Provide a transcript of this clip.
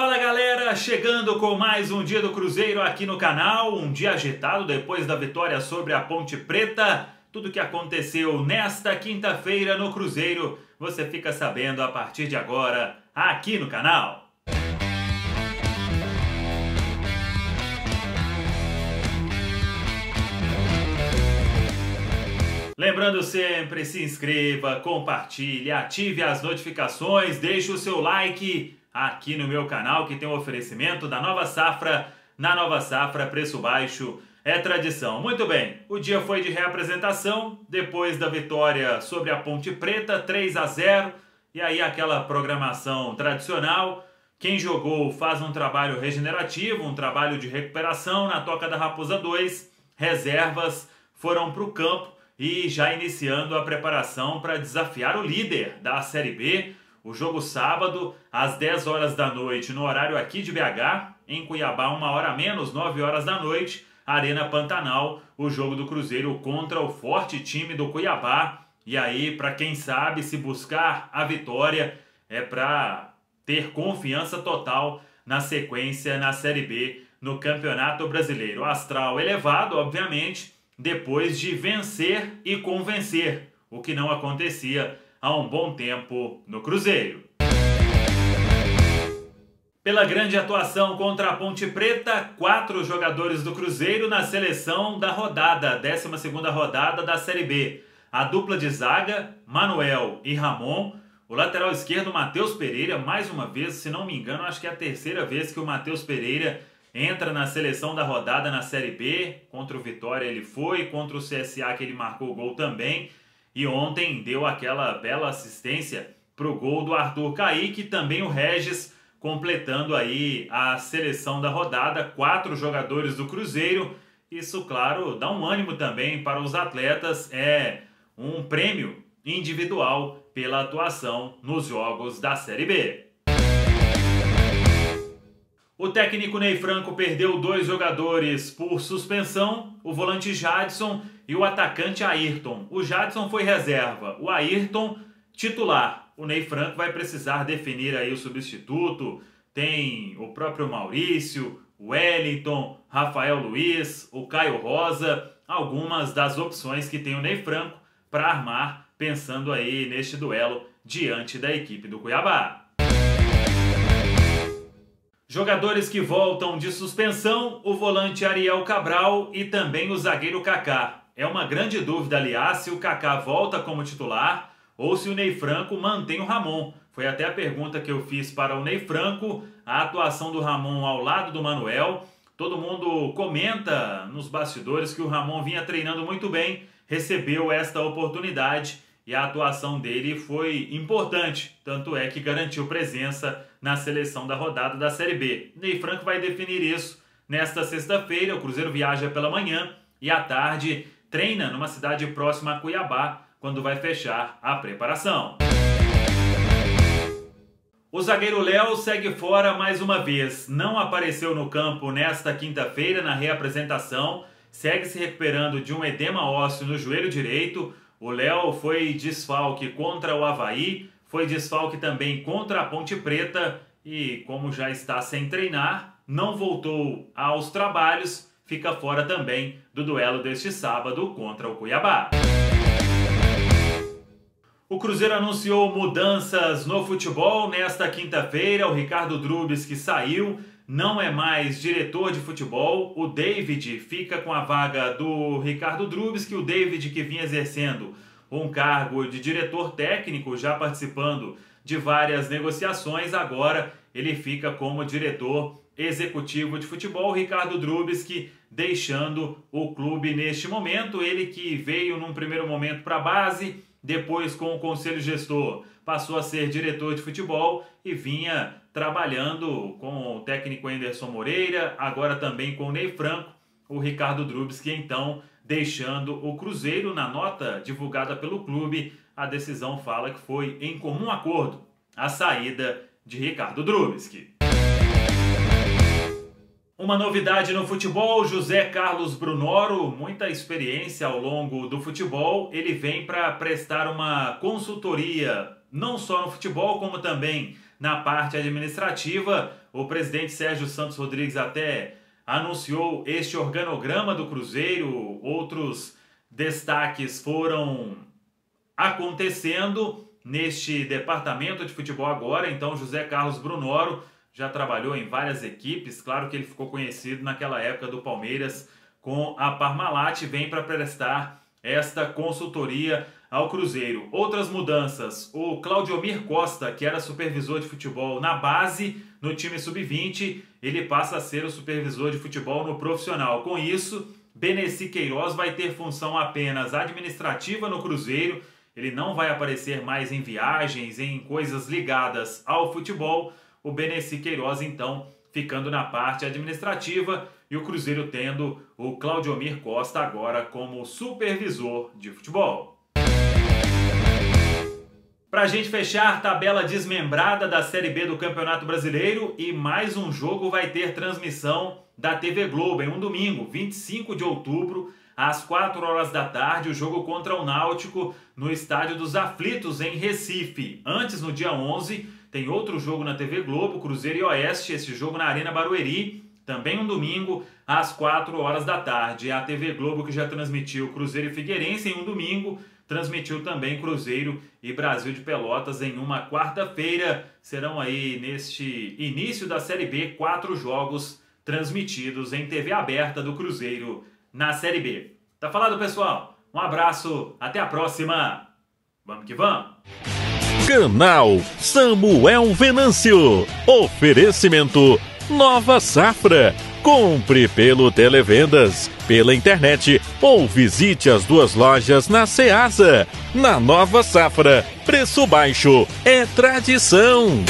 Fala galera, chegando com mais um dia do Cruzeiro aqui no canal, um dia agitado depois da vitória sobre a Ponte Preta. Tudo que aconteceu nesta quinta-feira no Cruzeiro, você fica sabendo a partir de agora aqui no canal. Lembrando sempre, se inscreva, compartilhe, ative as notificações, deixe o seu like aqui no meu canal que tem o um oferecimento da Nova Safra. Na Nova Safra, preço baixo é tradição. Muito bem, o dia foi de reapresentação, depois da vitória sobre a Ponte Preta, 3 a 0 e aí aquela programação tradicional. Quem jogou faz um trabalho regenerativo, um trabalho de recuperação na Toca da Raposa 2. Reservas foram para o campo e já iniciando a preparação para desafiar o líder da Série B. O jogo sábado, às 10 horas da noite, no horário aqui de BH, em Cuiabá, uma hora menos, 9 horas da noite, Arena Pantanal, o jogo do Cruzeiro contra o forte time do Cuiabá. E aí, para quem sabe, se buscar a vitória, é para ter confiança total na sequência na Série B no Campeonato Brasileiro. Astral elevado, obviamente, depois de vencer e convencer, o que não acontecia há um bom tempo no Cruzeiro. Pela grande atuação contra a Ponte Preta, quatro jogadores do Cruzeiro na seleção da rodada, 12 rodada da Série B. A dupla de zaga, Manuel e Ramon. O lateral esquerdo, Matheus Pereira, mais uma vez, se não me engano, acho que é a terceira vez que o Matheus Pereira entra na seleção da rodada na Série B. Contra o Vitória ele foi, contra o CSA que ele marcou o gol também. E ontem deu aquela bela assistência para o gol do Arthur Kaique, também o Regis completando aí a seleção da rodada, quatro jogadores do Cruzeiro. Isso, claro, dá um ânimo também para os atletas, é um prêmio individual pela atuação nos jogos da Série B. O técnico Ney Franco perdeu dois jogadores por suspensão, o volante Jadson e o atacante Ayrton. O Jadson foi reserva, o Ayrton titular. O Ney Franco vai precisar definir aí o substituto. Tem o próprio Maurício, Wellington, Rafael Luiz, o Caio Rosa, algumas das opções que tem o Ney Franco para armar pensando aí neste duelo diante da equipe do Cuiabá. Jogadores que voltam de suspensão, o volante Ariel Cabral e também o zagueiro Kaká. É uma grande dúvida, aliás, se o Kaká volta como titular ou se o Ney Franco mantém o Ramon. Foi até a pergunta que eu fiz para o Ney Franco, a atuação do Ramon ao lado do Manuel. Todo mundo comenta nos bastidores que o Ramon vinha treinando muito bem, recebeu esta oportunidade e a atuação dele foi importante, tanto é que garantiu presença na seleção da rodada da Série B. Ney Franco vai definir isso nesta sexta-feira. O Cruzeiro viaja pela manhã e à tarde treina numa cidade próxima a Cuiabá, quando vai fechar a preparação. O zagueiro Léo segue fora mais uma vez. Não apareceu no campo nesta quinta-feira na reapresentação. Segue se recuperando de um edema ósseo no joelho direito. O Léo foi desfalque contra o Havaí, foi desfalque também contra a Ponte Preta e, como já está sem treinar, não voltou aos trabalhos, fica fora também do duelo deste sábado contra o Cuiabá. O Cruzeiro anunciou mudanças no futebol nesta quinta-feira. O Ricardo Drubes, que saiu, não é mais diretor de futebol. O David fica com a vaga do Ricardo Drubes, que o David que vinha exercendo um cargo de diretor técnico, já participando de várias negociações, agora ele fica como diretor executivo de futebol, Ricardo Drubski, deixando o clube neste momento. Ele que veio num primeiro momento para a base, depois com o conselho gestor passou a ser diretor de futebol e vinha trabalhando com o técnico Anderson Moreira, agora também com o Ney Franco, o Ricardo Drubski então deixando o Cruzeiro na nota divulgada pelo clube. A decisão fala que foi em comum acordo a saída de Ricardo Drubski. Uma novidade no futebol, José Carlos Brunoro, muita experiência ao longo do futebol, ele vem para prestar uma consultoria, não só no futebol, como também na parte administrativa. O presidente Sérgio Santos Rodrigues até anunciou este organograma do Cruzeiro. Outros destaques foram acontecendo neste departamento de futebol agora. Então, José Carlos Brunoro já trabalhou em várias equipes. Claro que ele ficou conhecido naquela época do Palmeiras com a Parmalat, vem para prestar esta consultoria ao Cruzeiro. Outras mudanças: o Claudiomir Costa, que era supervisor de futebol na base no time sub-20, ele passa a ser o supervisor de futebol no profissional. Com isso, Beneci Queiroz vai ter função apenas administrativa no Cruzeiro. Ele não vai aparecer mais em viagens, em coisas ligadas ao futebol. O Beneci Queiroz, então, ficando na parte administrativa e o Cruzeiro tendo o Claudiomir Costa agora como supervisor de futebol. Para a gente fechar, tabela desmembrada da Série B do Campeonato Brasileiro e mais um jogo vai ter transmissão da TV Globo em um domingo, 25 de outubro, às 4 horas da tarde, o jogo contra o Náutico no Estádio dos Aflitos, em Recife. Antes, no dia 11, tem outro jogo na TV Globo, Cruzeiro e Oeste, esse jogo na Arena Barueri, também um domingo, às 4 horas da tarde. A TV Globo que já transmitiu Cruzeiro e Figueirense em um domingo, transmitiu também Cruzeiro e Brasil de Pelotas em uma quarta-feira. Serão aí, neste início da Série B, quatro jogos transmitidos em TV aberta do Cruzeiro na Série B. Tá falado, pessoal? Um abraço, até a próxima. Vamos que vamos! Canal Samuel Venâncio. Oferecimento Nova Safra. Compre pelo Televendas, pela internet ou visite as duas lojas na Ceasa. Na Nova Safra, preço baixo é tradição.